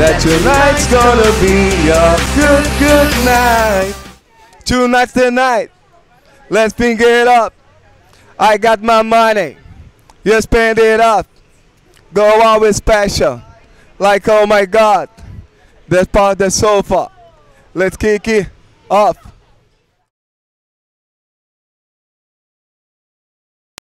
That tonight's gonna be a good, good night. Tonight's the night. Let's finger it up. I got my money. You spend it up. Go out with special. Like, oh my God. That's part of the sofa. Let's kick it off.